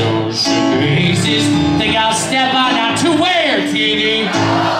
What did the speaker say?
social graces. Think I'll step on out to where, TD?